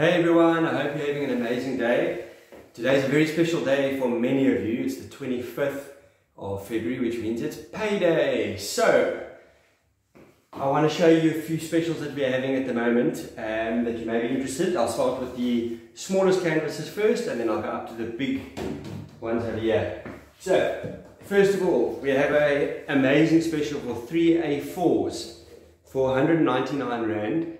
Hey everyone, I hope you're having an amazing day. Today's a very special day for many of you. It's the 25th of February, which means it's payday. So, I want to show you a few specials that we're having at the moment um, that you may be interested. I'll start with the smallest canvases first and then I'll go up to the big ones over here. So, first of all, we have an amazing special for 3A4s for 199 Rand.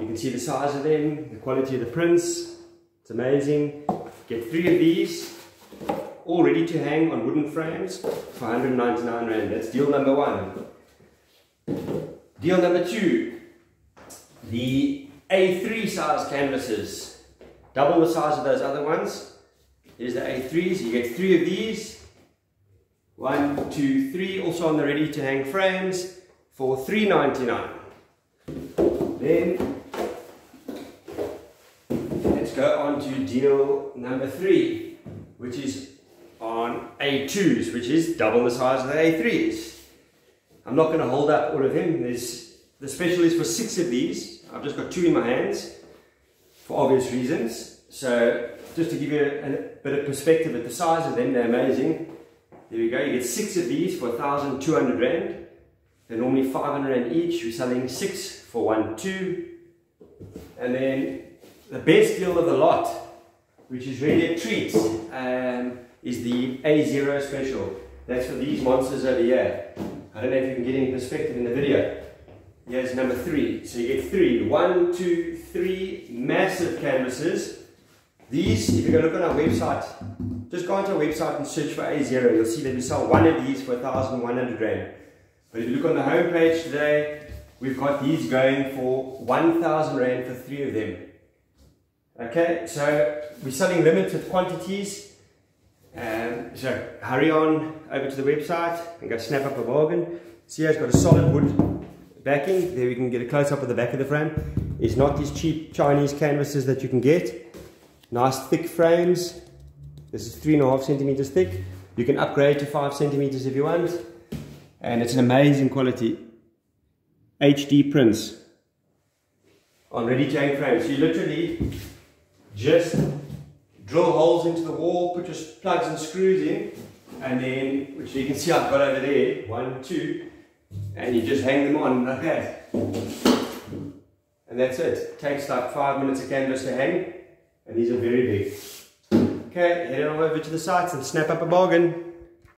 You can see the size of them, the quality of the prints. It's amazing. Get three of these, all ready to hang on wooden frames for 199 Rand. That's deal number one. Deal number two, the A3 size canvases. Double the size of those other ones. Here's the A3s. You get three of these. One, two, three. Also on the ready to hang frames for 3.99. Then let's go on to deal number three, which is on A2s, which is double the size of the A3s. I'm not going to hold up all of them. There's the special is for six of these. I've just got two in my hands for obvious reasons. So just to give you a, a bit of perspective at the size of them, they're amazing. There we go. You get six of these for 1,200 rand. They're normally 500 rand each. We're selling six for one two. And then the best deal of the lot, which is really a treat, um, is the A0 special. That's for these monsters over here. I don't know if you can get any perspective in the video. Here's number three. So you get three. One, two, three massive canvases. These, if you go look on our website, just go onto our website and search for A0. You'll see that we sell one of these for 1,100 Rand. But if you look on the homepage today, we've got these going for 1,000 Rand for three of them. Okay, so we're selling limited quantities. Um, so hurry on over to the website and go snap up a bargain. See, it's got a solid wood backing. There we can get a close up of the back of the frame. It's not these cheap Chinese canvases that you can get. Nice thick frames. This is three and a half centimeters thick. You can upgrade to five centimeters if you want. And it's an amazing quality. HD prints on ready hang frames. So you literally just drill holes into the wall, put your plugs and screws in, and then, which you can see I've got over there, one, two, and you just hang them on like that. And that's it. takes like five minutes of canvas to hang, and these are very big. Okay, head on over to the sites and snap up a bargain.